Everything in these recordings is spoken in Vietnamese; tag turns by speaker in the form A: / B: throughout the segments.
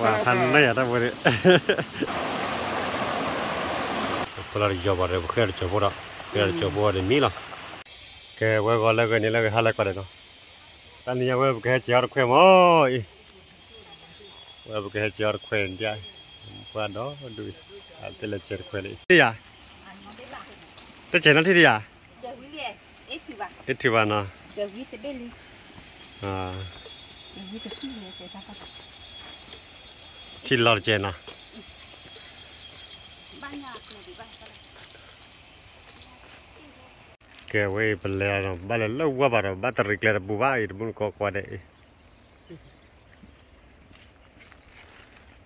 A: Wah, aneh ya tapi. Kalau job ada bukan job ada, bukan job ada mila. Ke wa gala ke ni la ke hala kare no. Tani ya wa ke jar kwe mo. Wa ke jar kwe dia. Qua đó đuổi. À tên là jar kwe đi. Đi à? Thế chơi nó thì đi à?
B: giờ quý liền ít thì bạn
A: Ít thì vào nó.
B: giờ quý sẽ bên đi
A: À, giờ quý sẽ khi này sẽ ra các thì lo chơi nó. ban nhà này thì
B: ban
A: cái vậy bây giờ nó bây giờ lâu quá bảo bắt đầu rực lên bùa vậy muốn có qua đây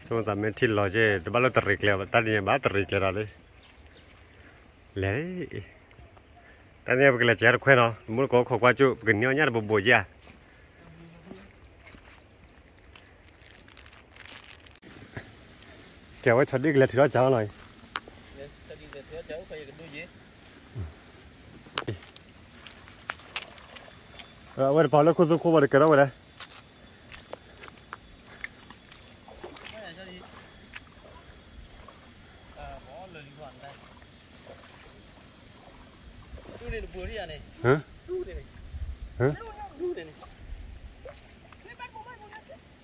A: chúng ta mới thi lo chứ bây giờ rực lên ta đi bắt cái lên rồi lấy ta đi bây giờ chơi khỏe nó. Muốn có khó qua chú. Cái nhau nhá bùa bùa gì à. Kéo cái chót đi cái thì nó cháu này Ờ, vậy bảo là cô tôi cô bảo được cái đó vậy đấy. Hả? Hả?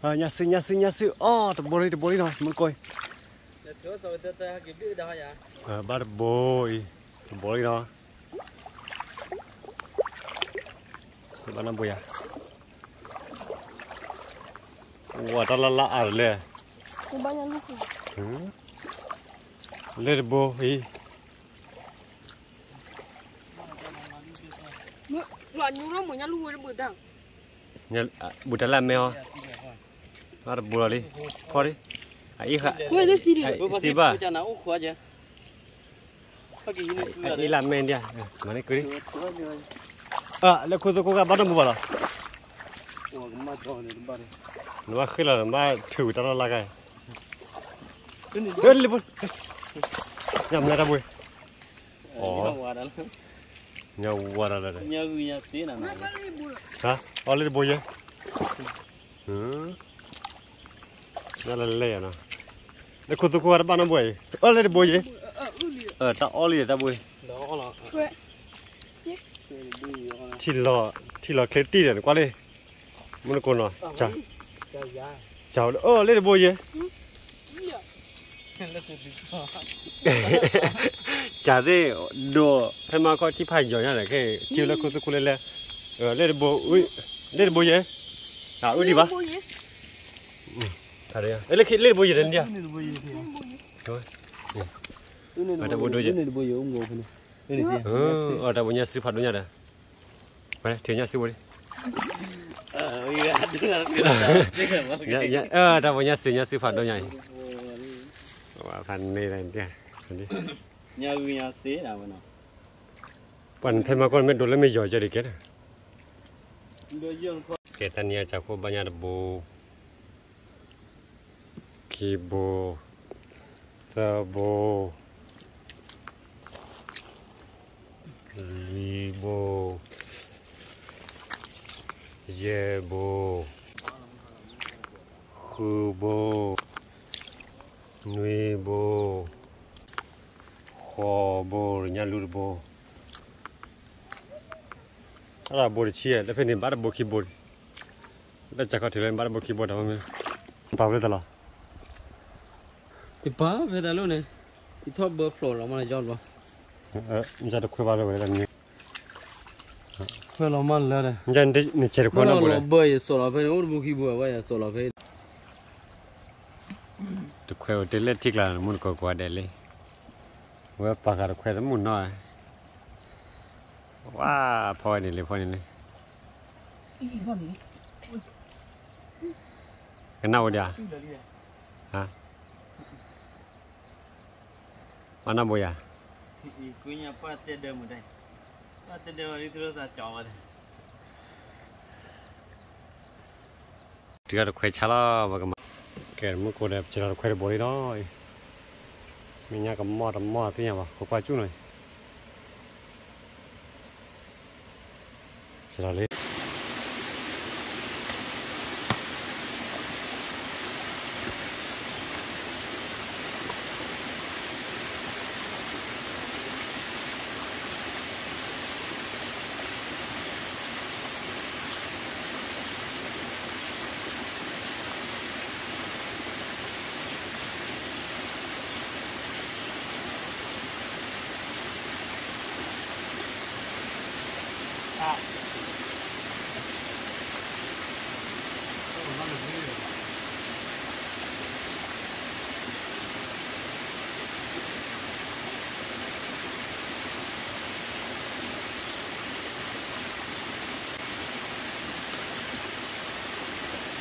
A: à, nhà sư, nhà sư, nhà sư. Ồ, tập bồ đi, tập bồ đi rồi, muốn coi. Ba tập bồi. Tập bồ đi rồi. Ba năm bồi à? Wow, đó là lạ ở lề.
B: bao nhiêu lúc
A: Ừ. Lề bồ, ý.
B: loại nhung nó mới nhá lui nó bự thằng
A: Nhà, à, bụi đã làm mèo. Tập bồ đi.
C: Thôi đi.
A: À, ý khả. người gì đi À, tí ba.
C: cho nó khóa chứ À, ý
A: làm men đi à? Mà đi cứ đi. À, lẽ cô tôi cô gặp bắt được bùa rồi. Nó khi là mà thử cho nó là cái.
C: Lên
A: bùi. Nhầm ra ra bùi. Nhau qua ra đây.
C: nhớ nhà xí nào này
A: Hả? Ở lên bùi vậy? Ừ. Nó là lẹ nè. Cô tôi cô gặp bắt được bùi. Ở lên bùi vậy? Ờ, ta ở lên ta bùi. Thì lò, thì lò khét tí rồi qua đây. Muốn cô nói. Chào. Chào. Ờ, lên bùi vậy? chả thế đồ hay mà có tí phải nhỏ nha này cái chiều là cô cô lên lên ờ lên bộ ui lên bộ gì à ui đi ba à. Đây à lên khi lên bộ gì đến đi à thôi
C: Ở đây bộ đôi gì ừ
A: ở đây bộ nhà sư phạt đúng nhà đây vậy thiếu nhà sư bộ đi.
C: Ờ dạ dạ.
A: ờ đây bộ nhà sư nhà sư phạt đúng nhà phần này này đi đi
C: nhớ nhà xí nào mà nó
A: phần thêm mà con mới đồ lên mới giỏi cho đi kết คีโบซาโบลีโบเยโบคูโบนุยโบฮอโบหรือลูโบอะไรโบเชียแล้วเพื่อนบ้านโบคีโบแล้วจะเขาถือเล่นบ้านโบคีโบทำไมเปล่าเลยตลอด
C: thì bá về đây luôn này thì thoát bờ phổ là mà này giọt vào
A: eh ja da khwe ba le da ni
C: phơi là mà lên
A: đây ndi ni cher ko na nó là
C: bơi sổ là phơi nó bu khi bùa vậy sổ là phơi
A: to khwe o tele tik la mun ko ko de le. Wa pa ga khwe da mun no wa pho ni le pho ni le. Cái nào dia? Ha mana boya
C: thì cứ nhà pa tê đơ một đây. Pa tê đơ đi từ ra chó vào đây.
A: Tiga da khwe chala ba ga ke mu ko da chira khwe bori đó mình nhà cầm mò cầm mò thế nhá có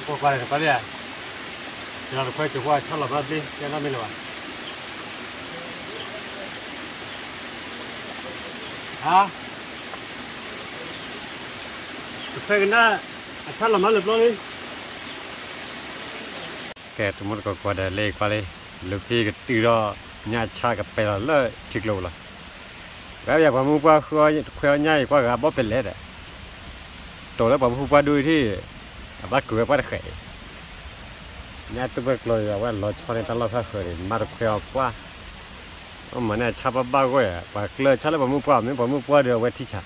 A: ก็กว่าจะไปเนี่ยเราค่อยจะว่าถ้าเราแบบนี้ยังไม่รู้ฮะค่อนกันนะถ้าเรามาเรียบร้อยแกทุกคนก็กว่าจะเล็กไปเลยลูกพี่ก็ตื่นรอญาติชากับไปเราเลยชิกโลละแล้วอยากความมุ่งว่าคือวาคือว่าง่ายกว่ากับบ๊อบเป็นเล็ดอะโตแล้วผมพูดว่าดูที่ ว่ากกูว่าเคยนี่ยตัวเกลอยว่าลอชอนตลอดเคยมาร์คุยกว่าเหมือนเนี่ยชอบบ้าก็อะปากเลือชาเลยผมมือปวดไม่ผมมือป้ดเดียวเวทีชาน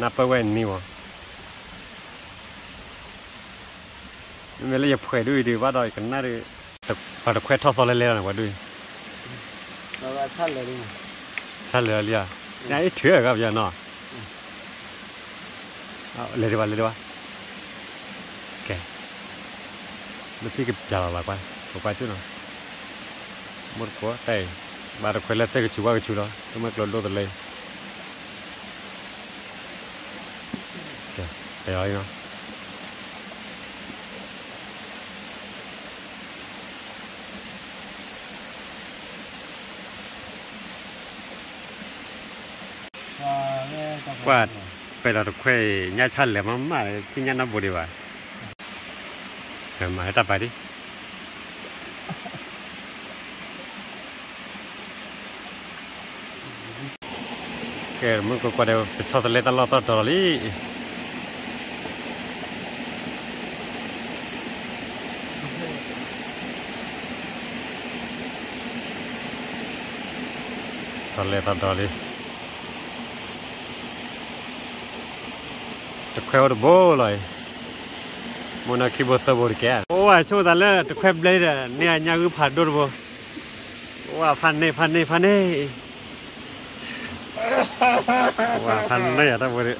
A: นับไปเว้นนี่วะไม่เลยอย่าเผยด้วยดีว่าดอยกันน่าดีแต่ปากเคยททอโซเลเล่ๆนะว่าด้วย
C: เราชาเลย
A: ชาเลยเลยอะ
C: น
A: ี่เถื่อครับอย่านอเลยดีวะเลยดีวะ lúc khi cái giờ là quan có quan chứ nào. Một quá tay. Bà được khỏe lên tay cái chú qua cái chú đó. Tôi mới lột lột lên. Ok đây rồi nó.
C: Qua
A: bây giờ được khoe nhà chăn lẻ mà mà chỉ nhà nó bù đi vào rồi mà tập bài đi. Cái mình có qua đây cho tôi lấy tao lo tao tao đi tao lấy tao tao đi tôi khéo được bố rồi muốn là khi bố tao bố kia ô à chỗ đó là tụi khoe lấy ra nè nhà cứ phạt đôi bố ô à phan này phan này phan này ô à phan này à tao bố đi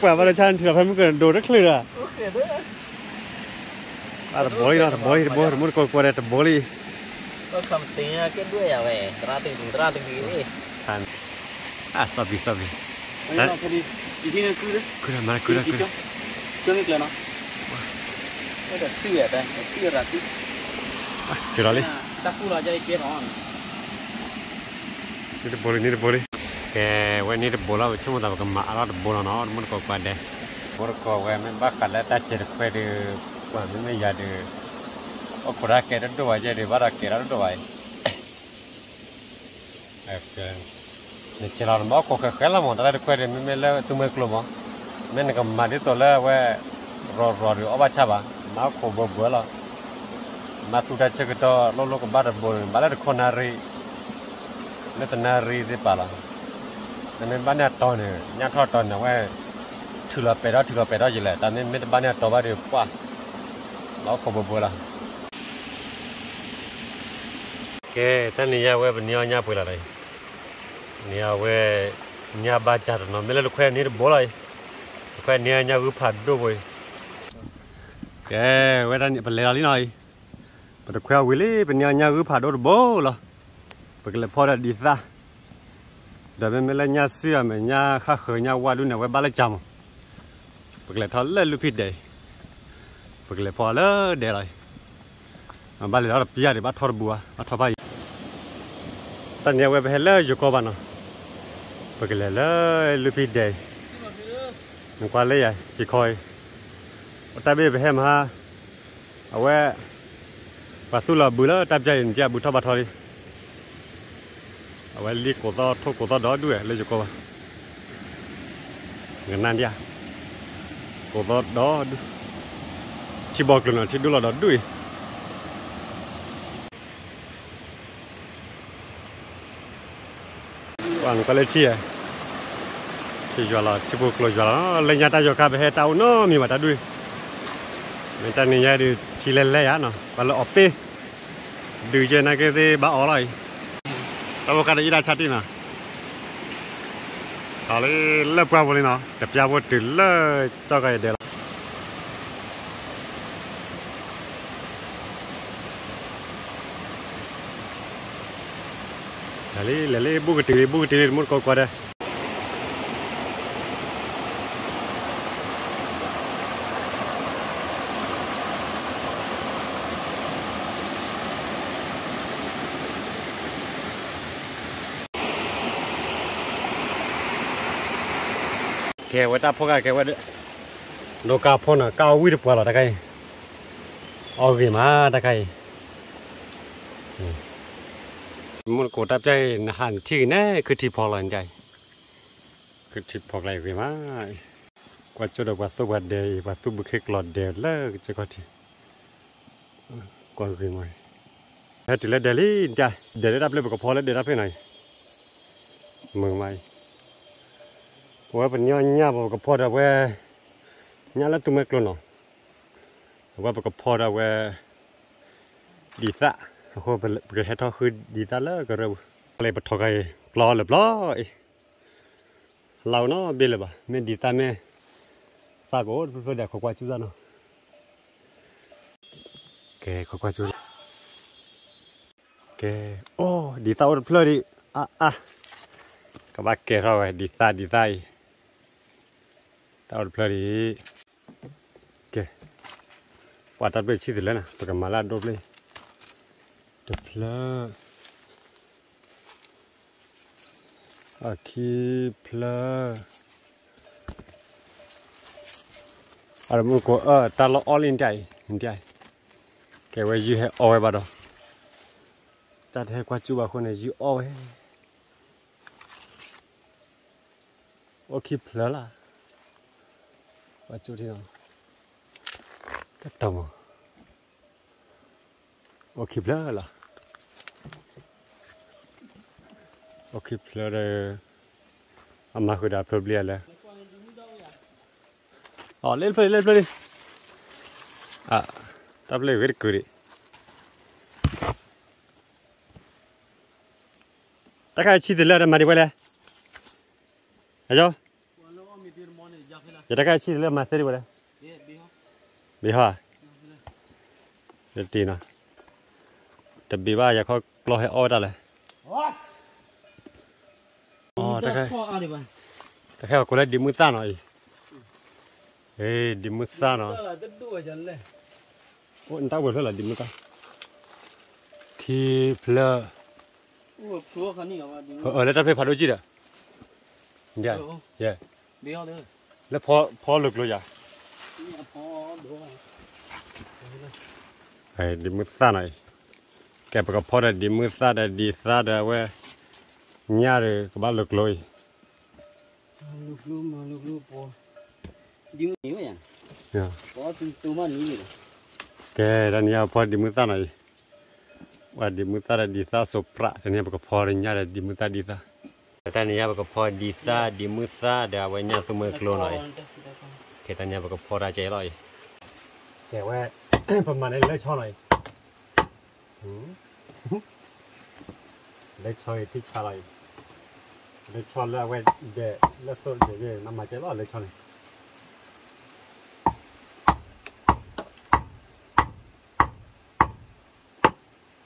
A: quả vào chân thì là phải mới cần đồ rất lừa à tao bố đi. Đó tao bố đi bố muốn coi
C: đây đi
A: có cầm tiền cái đuôi à vậy ra tiền ra tiền gì đi phan à
C: sabi sabi nó cái đi đi đi là nó cái đó xưa vậy xưa ra tí
A: chưa đó đi
C: ta phu là chơi kia nó
A: ni de boli ni de boli ke we ni de bola we chumo da ka ma ala de bola no mon ko kwa de bor ko we men ba ka la ta che kwe de kwa men me ya de o kura ke de do wa je de ba ra ke ra do wa e để chỉ làm bao có cái cái là một ta được quay để mình mới lấy tụi mình cùng mà mình cầm mà đi tổ lấy về rồi rồi rồi ở ba cha bà mà có bữa bữa là mà tụi ta chơi cái đó lâu lâu cũng bắt được bồi bắt được con nari. Nó tên nari gì bà là nên bán nhà to này nhà to to này về thử là bé đó thử là bé đó gì lại ta nên mới bán nhà to bao điều qua nó có bữa bữa là ok, tên này nhà về bên nhau nhà bữa là đây. နေရာဝဲညာဘာချာတော့မဲလခွဲနေဘောလိုက်ခွဲနေညာကူဖတ်တော့ဝေးကဲဝဲတန်ပလဲလီနိုင်ပတခွဲဝေးလေးပညာညာကူဖတ်တော့ဘောလားပကလဖော်ရဒီသာဒါပေမဲ့ညာစီရမယ်ညာခခညာဝါလူနဲ့ဝဲပါလိုက်ကြမှာပကလထော်လဲလူဖြစ်တယ်ပကလဖော်လဲဒဲလိုက်ဘာလဲတော့ပြရတယ်ဘာထော်ဘူဟာအထော်ပါတန်ရဝဲပဲလဲယူကောပါနော် bởi lẽ là lưu pin đề nó qua lấy à chỉ coi. Ta biết về hem ha. À quê. Và tu là bữa đó tam chơi thì bữa thọ bát thôi à quê đi cổ to, thô cổ to đó đuổi, lấy cho cô người nan dia à. cổ to đó chỉ bỏ luôn là chỉ đu là đó đuổi. Bằng cái lên chia à? thì giờ là chỉ buộc rồi giờ lên nhà ta giờ cả về tàu nó mi mà ta đuôi. Mình ta này đi thì lên lên á nó, và là ốp đi đưa trên này cái gì bảo ở lại. Tao cái này đã chặt đi nè tao lấy lớp qua bồi nó. Đẹp ra bồi từ lớp, cho cái để lấy lấy lấy bút cái tiền bút cái tiền muốn coi qua đây kẹo vậy ta phô cái kẹo vậy đấy đồ cà phô nó cao quý được quá rồi đây cái ở gì mà đây cái muốn cổ tập chơi hẳn thì nè cứ chỉ phò lần chơi cứ chỉ phò lại gì mà qua chỗ đó qua số qua đề qua số bực khích lọt đề lơ มันกดับใจหันที่แน่คือที่พอลัยใจคือที่พอไรไปมากกว่าจุดกว่าวัวเดียวกว่าตัวบุคคลอดเดียวเลิกจะก็ที่ก่าคือมัแต่าถึงแล้วเดลี่จ้ะเดลี่รับเลยบอกพอแล้วเดลี่รับไปไหนมือไม่ว่าเป็นย่อยย่าบอกพอได้เว้ยย่าแล้วตัวเมื่อกลนหรอว่าบอกพอได้เว้ยดีซะ khô bờ bờ hết đi ta lỡ rồi lấy bật thọ cái lo là lo lâu nó bê là bà mình đi ta mẹ ta cố rồi để khó qua chú ra nó kệ khó qua chú kệ ô đi tao được plơ đi à à các bác kệ rồi đi ta đi ta tao được plơ đi kệ quả tao bị chi thì lên à tôi cầm mà là đốt lên cái cười đi ta cái chi thì lỡ mà đi quay lại thấy chưa giờ cái chi là mà thế đi vậy bị hả để tiền à tập bị ba giờ khó là hết chú thì lại ờ cái cái khi cái là Och hypplar Amma skydda problem eller? Ja, lille på lille på lille. Ja, där blev det kuri. Där kan jag chida lära mig väl. Ja. Ja, där kan jag chida lära mig det väl.
C: Biha.
A: Biha. Tina. Tapi wah ya kok lohe ora leh. ต่ไคร้ตะไคร้กูเลยดิมุสาหน่อยเฮ้ยดิมุสาหน่อยโอ้ยตาบวชเท่าไหร่ดิมือกันทีเพลอ
C: เออ
A: แล้วจะไปพัดดูจีเด้อเดี๋ยวเดี๋ยวแล้วพอพอหลุกเลยอะ
C: ไ
A: อ้ดิมุสาหน่อยแกประกอบพอได้ดิมุสานได้ดีซ่าได้เว้ nhà rồi có bạn lục lôi
C: lục lôi mà lục lôi bỏ. Dính nhiều vậy à?
A: dạ.
C: Bỏ từ từ mà nhiều
A: cái đàn nhà bỏ đi mưa ta này. Và đi mưa ta là đi ta sopra đàn nhà có phò nhà là đi mưa ta đi ta. Đàn nhà có phò đi ta đi mưa ta để vào nhà tôi mới lôi này. Cái đàn nhà có phò ra chơi rồi cái vậy phần mà này lấy cho này. Ừ. Lấy chơi thì trả lại lấy cho là quay để là tôi để về nằm mà chế lọ lấy cho này.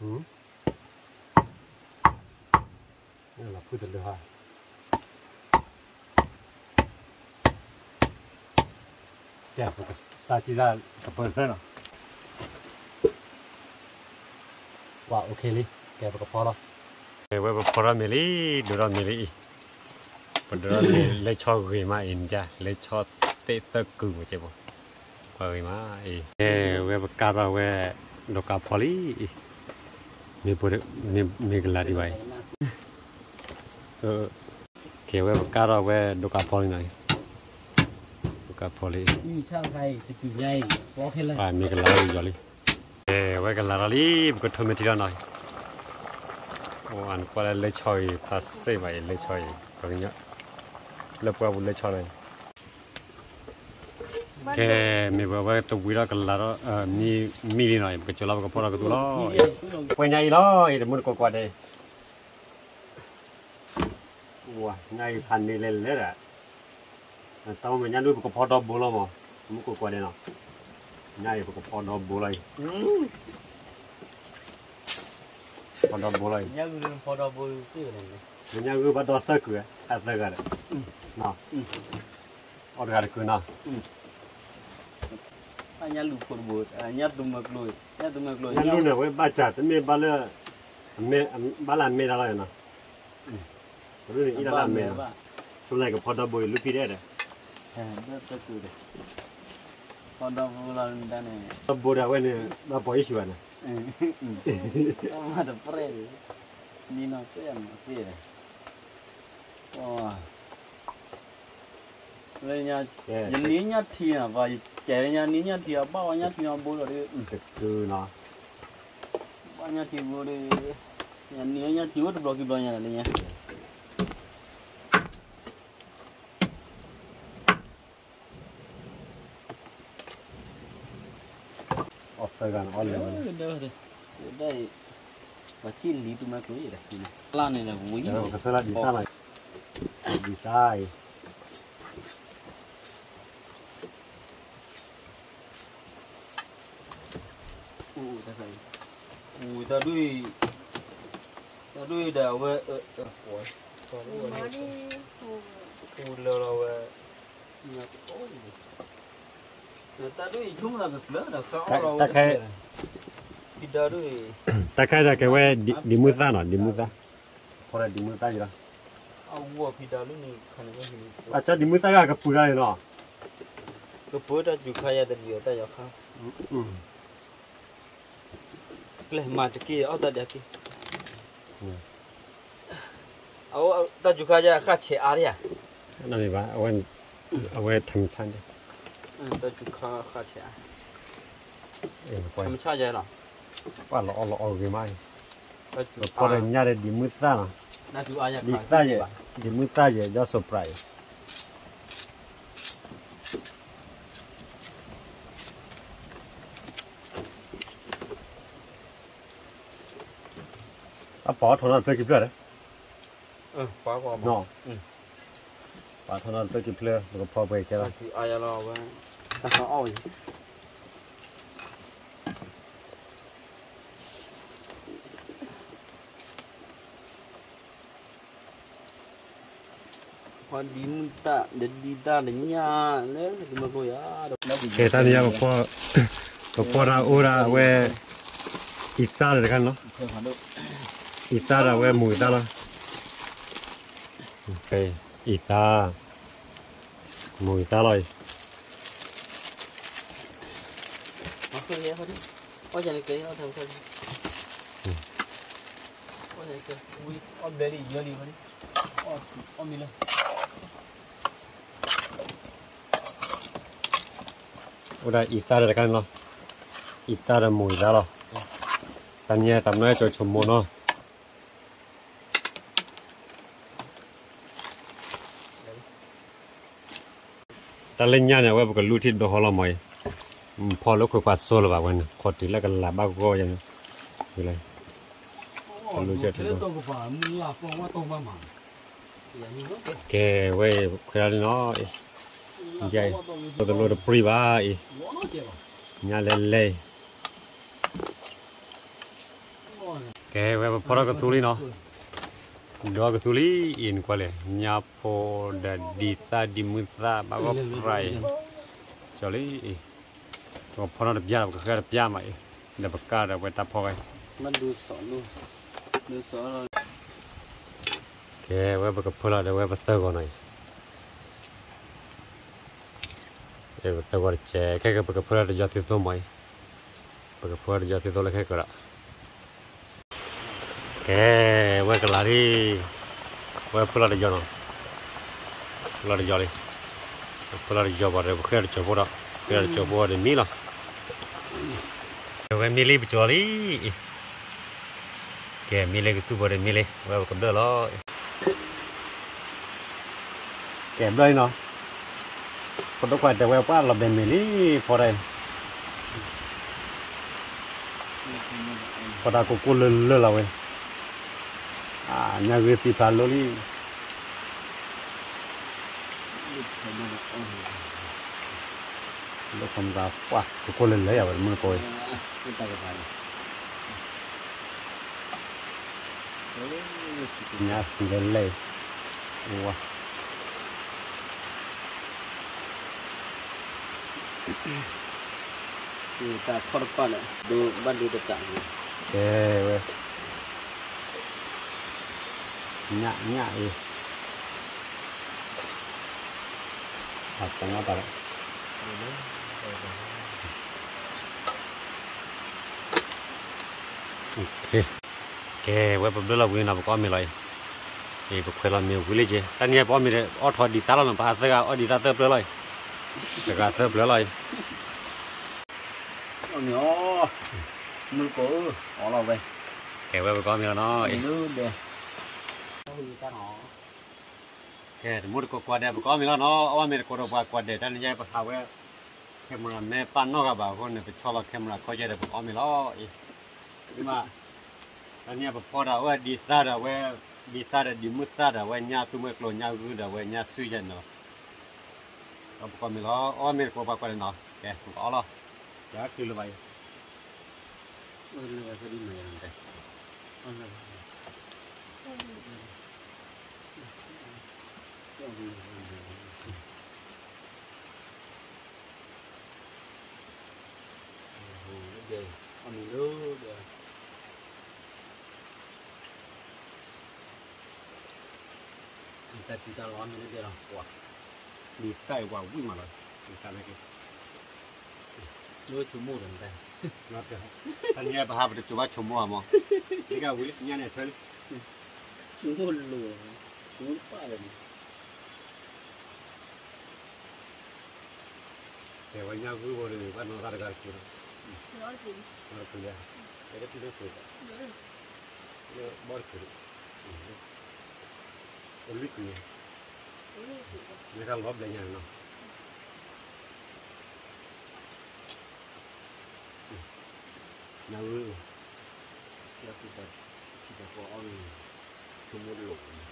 A: Ừ. Đây là phu được ha chả có cái sa chi ra cái phần thế nào? Wow ok đi kẹp vào cái pho đó. Kẹp vào cái pho đó mì lý đồ ra mì lý ปนเราเลยเลยชอบคุยมาเองจ้ะเลยชอบเตะตะกูมาเจ็บบ่คุยมาเออเว็บการ์เว็บดอกกาพอลีมีปุ่นมีมีกลาดีไว้เออเกี่ยวเว็บการ์เว็บดอกกาพอลีหน่อยดอกกาพอลี
C: นี่ช่างไทยจะกี่ใหญ่พอแค่ละ ป่
A: ามีกลาอยู่จอลีเออเว็บกลาลีมันก็ทำไม่ทีละหน่อยโอ้อันก็เลยชอยพาสเซ่ไว้เลยชอยก็เงี้ย lập qua bùn lấy cho này. Cái mình vừa vừa tôi quý đó cái là đó ờ, mi mi đi này cái chỗ là cái là cái tụ đó. Quay nhảy đó thì muốn qua qua đây. Wow nhảy phan đi lên lên đấy à? ờ, tao mình nhảy đuôi cái phora đó bù lắm mà. Muốn qua qua đây nào. Nhảy cái phora đó bù lại phora bù lại
C: nhảy cái phora bù cái này.
A: Minyagu bado saku ya, asa gara. Na. Orgar kuna.
C: Anya lu korbot, anya dumma kloi, anya dumma kloi. Anya lu na
A: we bacha, me bala me bala me dala na. Ru ni ila me. Sulai ke pada boy lu pi dere.
C: Ha, da saku de. Pada bulan dane.
A: Boda we ne ba boy shi wana.
C: Eh. Ma da pre. Ni no se ama, sí. lấy nhà
A: dính ní
C: nhát thì à, và trẻ nhà ní nhát thì à, bao nhát thì à bố rồi đi
A: từ nó
C: bao nhát thì bố đi nhà ní nhát thì bố được bao kịp bao nhà này nhá
A: Pegan olha.
C: Đây. Và chi lý tụi nó cứ vậy này. Lan này là vui. Cái
A: sala đi này gì
C: ui ta phải ui ta đuôi ta đuôi đào về ở ở cuối còn ui lâu lâu về. ta đuôi chúng là ngực lớn là khó lâu ta khai
A: ta khai ra cái que đi mua ra nó đi mua dạ. ra. Hoặc là đi mua ra gì đó.
C: เว้ยดิมือซ่าหน่อยดิมือซ่าพอได้ดิมือซ่าอยู่แล้ว ao vua phi đào lúc này khả năng cái gì อาจจะ
A: ดิมือซ่าก็ปูได้เนาะ
C: cái bữa đó chụp khai ra được nhiều ta giờ không
A: อืม
C: cái mà cái kia ở đây kia
A: Ừ.
C: ao ta chụp khai ra khai chế à đi à
A: นั่นนี่ว่าเอาไว้เอาไว้ทำชั้นดิ
C: ừ ta chụp khai khai chế
A: เออปล่อย ท
C: ำชาใจหรอ
A: ว่าเราเอาเราเอากี่ไม้
C: ta chụp พอได้
A: ญาติดิมือซ่าเนาะ na chụp ai ดิ nhá ซ่าเยดิมือซ่าเยจะ
C: di taje
A: di mu taje da soprai a pa thona pe ki player
C: eh pa ko ma no.
A: Pa thona pe ki player ko pa pe ke la
C: ti aya la ba ta ha oi Kita ni apa?
A: Apa ra we ita kan lo? Ita ra we mu lo. Oke, ita mu ita Oke,
C: Makan dia kau ni. Oh jangan kau, oh Oke, kau. Oke, jangan Oke,
A: hmm.
C: Oh Oke, jeli
A: ora ita ra kan lo ita ra mùi ra lo tam nha tam nói cho chùm mua nó ta lên nha này vậy cái lũ thịt đồ hoa lo mày pho lúc cái phát xô là bảo quên khọt thì là cái là bao go vậy như này
C: lũ chết
A: rồi
C: าดู อีซ่าราเวหมูซ่าละโอเคอีซ่าหมูซ่าเลย มาเคยเยอะเขาดิว่าจะได้เกยเอาทำเขาดิว่าจะได้เกยอุ้ยเอาเบอร์รี่เยอะดีเขาดิเอาเอามีเลย อูราอีซ่าเลยกันเนาะอีซ่าราหมูซ่าละ
A: ตันเนี่ยตำน้อย rồi tao gọi chè cái cái bậc phụ ra thì tôi mày bậc phụ ra thì tôi lấy cái cái cái vậy cái lari vậy phụ ra cho nó phụ ra cho đi phụ ra cho vào rồi khi cho vào đó khi cho vào thì mi là rồi mi lấy cho đi cái mi lấy cái tu vào mi lấy vậy còn đỡ lo kèm đây nó có đâu phải đều quá là bên mình đi phò đây
C: phò đã có
A: cô lơ lơ là vậy à nhà người thì phải lơ đi lúc không ra quá có cô lơ lơ à vậy mới coi
C: nhà
A: thì lơ lơ wow น
C: ี่ตาคอร์ปันดูบ้านดูตะจัง
A: เอ้เว้ยหยะหยะอีหักตังค์อะไยโอเคแกเว้ยผมดูแลวิ่งนะผมก็มีอะไเอ้ผมเคยเรามีวิ่งเลยเจ้ตอนนี้ผมมีออดทอดีตาเราหนึ่งภาษาก็ออดีตาเติบเลย
C: ไปเสิ
A: ร์ฟก่อนหน่อยเออแต่ว่าแจแค่ก็ก็พอเราจะติดตัวไหมก็พอเราจะติดตัวเลยแค่ก็ละ Oke, gue kelari, gue pulang di jono, pulang di joli, pulang di jowo, gue kira di jowo dah, kira di jowo di mila, gue milih bicoli, oke milih gitu boleh milih, gue kedua lo, oke boleh no, kalau kau ada gue apa lebih milih, foreign, kalau aku kulul lah gue. à nhà người thì phải lôi đi lúc không ra quá cái cô lên lấy à mưa coi nhà lên lên wow thì ta khó được này đồ ban đồ được cả ok vậy nhạ nhạ đi học tăng nó vào ok ok vậy bây giờ vui nào có mình lại thì bữa khoai là mình vui chứ tất nhiên bỏ mình để ở thôi đi tao là bà sẽ ở đi tao tớ lại sẽ cả tớ lại ông nhỏ mua cổ họ là vậy kể về con mình nó nữ để ta nó kể mua còn mình nó ở mình có được quạt đẹp nên không có lo. Cái camera là vậy.
C: Nó cả bảo con này phải cho vào camera coi chơi được con mình nó nhưng mà anh nhảy
A: ở đi xa đâu ở đi xa đâu đi mất xa đâu ở
C: nhà tụi mình
A: lo nhà gửi đâu ở nhà suy dân
C: nó con mình nó ở mình có quạt nó
A: kể có lo giá cứ là vậy ơ là cái đi mà làm đây ơ là ông nữ để người ta chỉ ta lo như
B: thế nào quả đi tay vào vui mà
A: rồi đi tay này cái chưa chú mua
B: được
A: đây nó được
B: anh nhảy
A: bắt học được chú
C: bắt kita mua mà đi cái vui nhảy này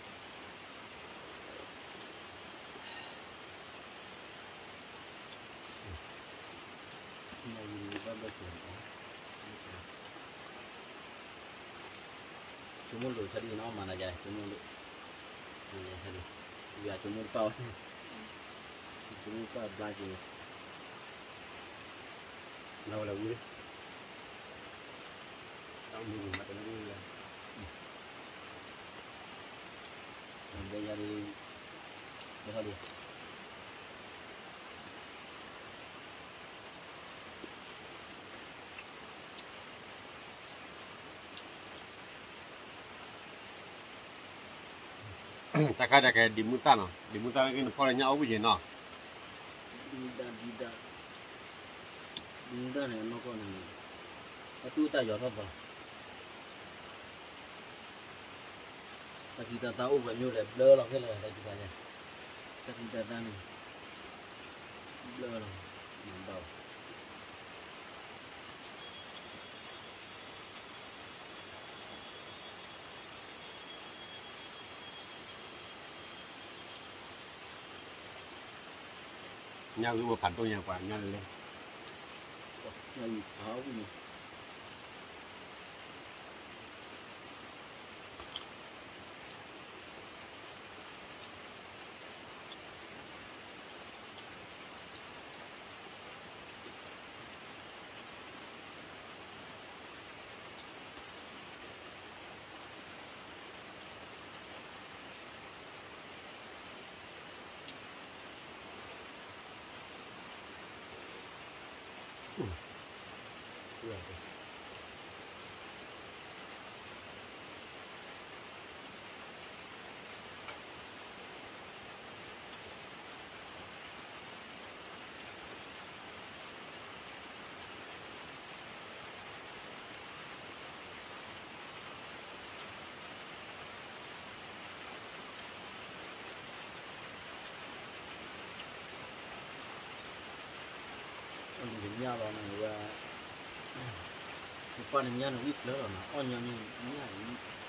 C: chơi chú mua lùa chú mua phải rồi để vào nhà gửi vào được bắt nó ra được cái
A: Nói gì? nó
C: cứ ya cái đó cứ nó
A: တခါတခါဒီမူတာနော်ဒီမူတာကင်းပေါ်ရညာအုပ်ကြီးနော်
C: ဒီတာဒီတာဒီတာနဲ့မကောနဲ့အတူတာရောတော့ပါတတိတာတာအုပ်ကမျိုးလေဘလောလောက်ခဲ့လာတယ်ဒီပါညာတတိတာတာနေဘလောလောက်မတော့
A: nhau cái bộ phản tôi nhà quả nhau lên.
C: Nhau cái này nó đi ra đi nó ít lớn rồi mà con giọt thôi vào ta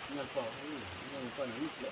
C: chỉ ta tahu vậy như là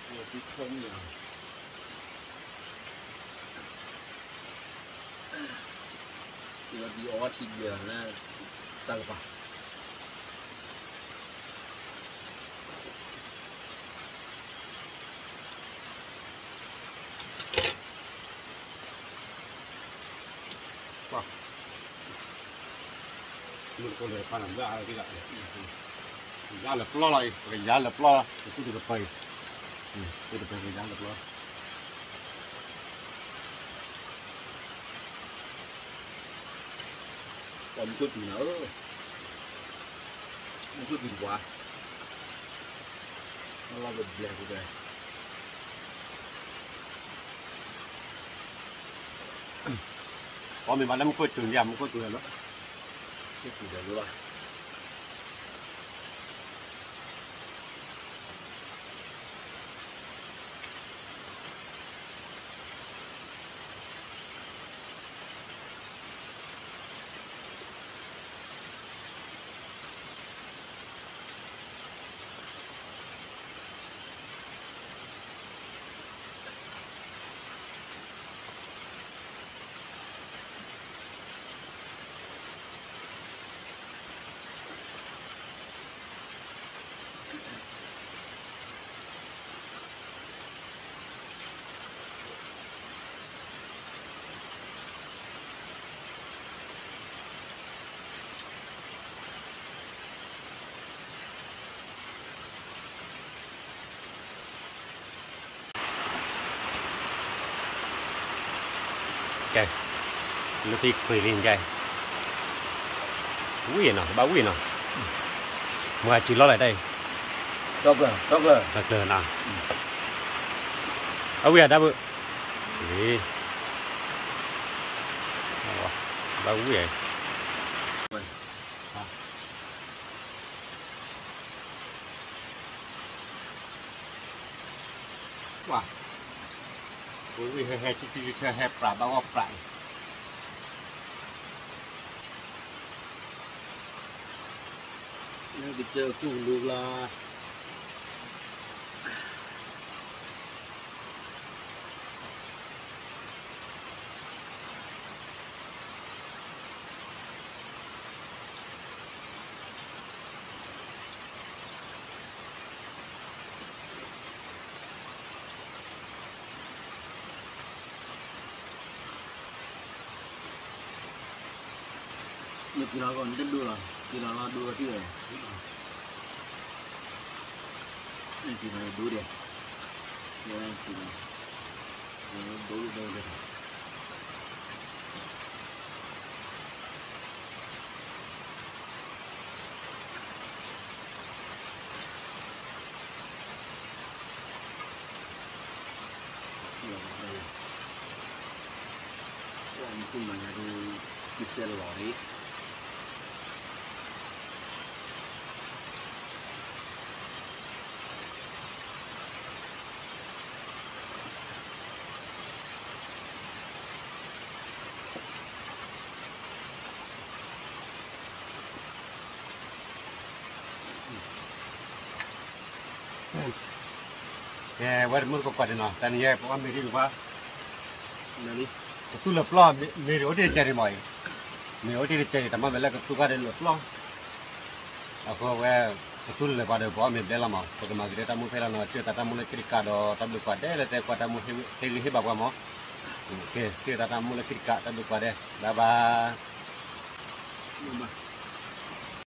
C: vừa tí không nhiều vừa đi ó thì giờ là tăng vào
A: mình có thể phản ra cái lại giá lập lo lại cái giá lập lo, cái được phải cái được cái giá lập lo
C: còn một chút gì nữa? Một chút gì quá? Nó là vật lẻ của đây
A: có mình bán năm có trường điểm có trường đó.
C: Cái gì đấy rồi
A: ok nó thì quỳ lên chạy ui nó bao ui nó ngoài chỉ lo lại đây
C: stop rồi stop rồi
A: là cờ nào à ui à đã bự đi bao ui à
C: wow
A: ui hơi hơi chỉ chỉ chơi hơi bả bao bả
C: nó cái chờ cùng được là Ini kira kon itu dulu lah, kira lah dua tiga. Ini kira dua dia. Ya kira. Ya dulu dulu deh. Ya, ya. Wah, itu banyak tu kita lori.
A: Yeah, what more ko padina. Tan ye ko mi ri ba.
C: Nani?
A: Tu le plan mi ri odi cheri mai. Mi odi cheri tama bela tu ka de le plan. Ako we tu le ba de bo mi de la ma. Ko ma gre ta mu phela no che ta ta mu le kri ka do ta du ka de le te ko ta mu he he ba ba mo. Ke ke ta ta mu le kri ka ta du ka de. La ba
C: Mama.